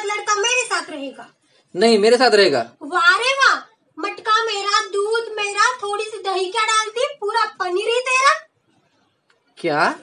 बाद लड़का मेरे साथ रहेगा। नहीं मेरे साथ रहेगा। वाह रे वाह मटका मेरा दूध मेरा थोड़ी सी दही क्या डालती? पूरा पनीर ही तेरा? क्या?